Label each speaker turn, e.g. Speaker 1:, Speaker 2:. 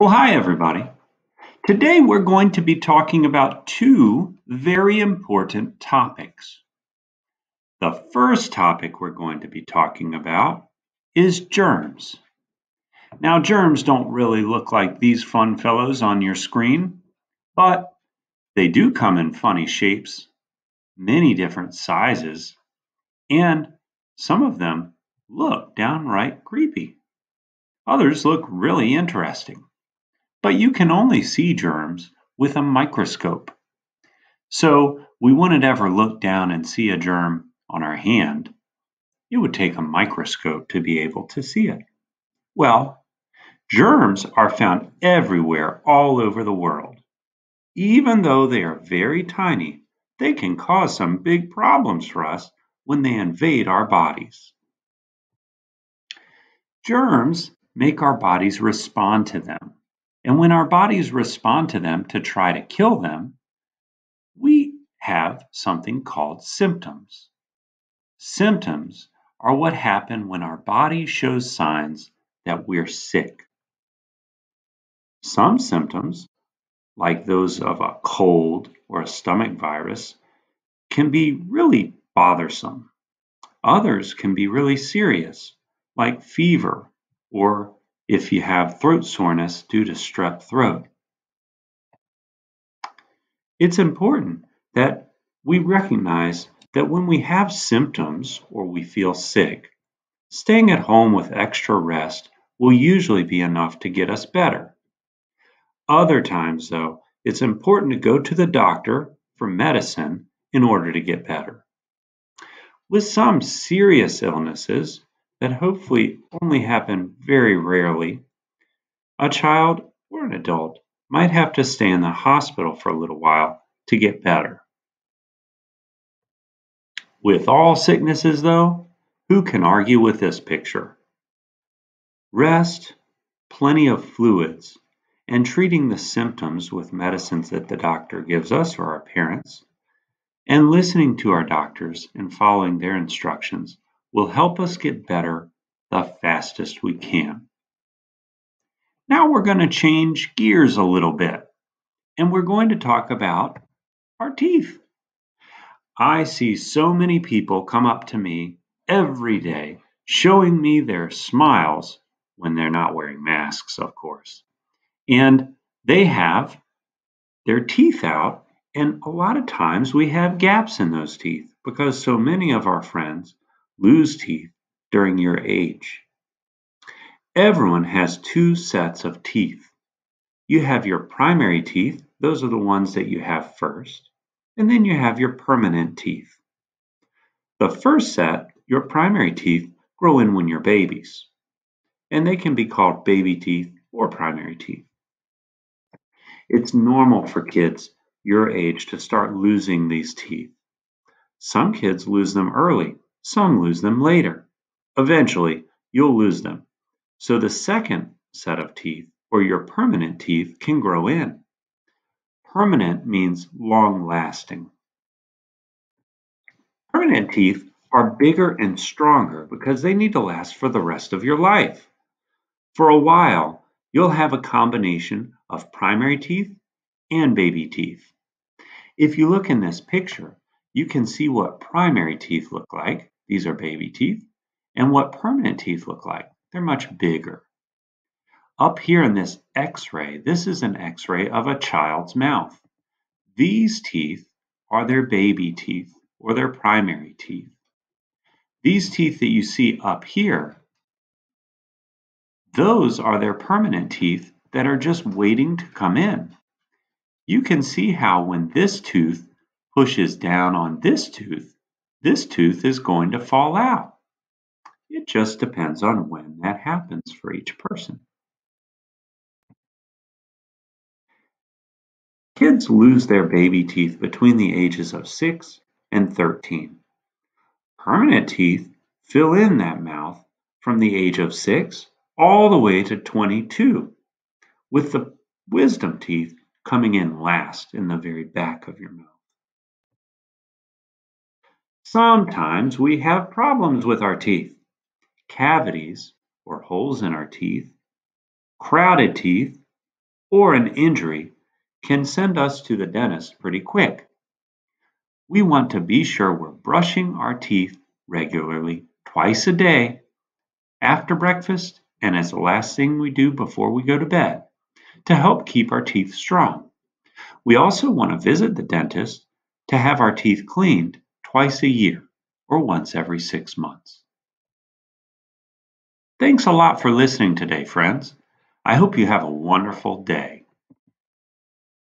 Speaker 1: Well, hi, everybody. Today we're going to be talking about two very important topics. The first topic we're going to be talking about is germs. Now, germs don't really look like these fun fellows on your screen, but they do come in funny shapes, many different sizes, and some of them look downright creepy. Others look really interesting. But you can only see germs with a microscope. So we wouldn't ever look down and see a germ on our hand. It would take a microscope to be able to see it. Well, germs are found everywhere all over the world. Even though they are very tiny, they can cause some big problems for us when they invade our bodies. Germs make our bodies respond to them. And when our bodies respond to them to try to kill them, we have something called symptoms. Symptoms are what happen when our body shows signs that we're sick. Some symptoms, like those of a cold or a stomach virus, can be really bothersome. Others can be really serious, like fever or if you have throat soreness due to strep throat. It's important that we recognize that when we have symptoms or we feel sick, staying at home with extra rest will usually be enough to get us better. Other times, though, it's important to go to the doctor for medicine in order to get better. With some serious illnesses that hopefully only happen very rarely, a child or an adult might have to stay in the hospital for a little while to get better. With all sicknesses, though, who can argue with this picture? Rest, plenty of fluids, and treating the symptoms with medicines that the doctor gives us or our parents, and listening to our doctors and following their instructions will help us get better the fastest we can. Now we're going to change gears a little bit and we're going to talk about our teeth. I see so many people come up to me every day showing me their smiles when they're not wearing masks, of course. And they have their teeth out, and a lot of times we have gaps in those teeth because so many of our friends lose teeth during your age. Everyone has two sets of teeth. You have your primary teeth, those are the ones that you have first, and then you have your permanent teeth. The first set, your primary teeth, grow in when you're babies, and they can be called baby teeth or primary teeth. It's normal for kids your age to start losing these teeth. Some kids lose them early, some lose them later. Eventually, you'll lose them. So the second set of teeth, or your permanent teeth, can grow in. Permanent means long lasting. Permanent teeth are bigger and stronger because they need to last for the rest of your life. For a while, you'll have a combination of primary teeth and baby teeth. If you look in this picture, you can see what primary teeth look like. These are baby teeth. And what permanent teeth look like. They're much bigger. Up here in this x-ray, this is an x-ray of a child's mouth. These teeth are their baby teeth or their primary teeth. These teeth that you see up here, those are their permanent teeth that are just waiting to come in. You can see how when this tooth pushes down on this tooth, this tooth is going to fall out. It just depends on when that happens for each person. Kids lose their baby teeth between the ages of 6 and 13. Permanent teeth fill in that mouth from the age of 6 all the way to 22, with the wisdom teeth coming in last in the very back of your mouth. Sometimes we have problems with our teeth cavities or holes in our teeth, crowded teeth, or an injury can send us to the dentist pretty quick. We want to be sure we're brushing our teeth regularly twice a day, after breakfast, and as the last thing we do before we go to bed to help keep our teeth strong. We also want to visit the dentist to have our teeth cleaned twice a year or once every six months. Thanks a lot for listening today, friends. I hope you have a wonderful day.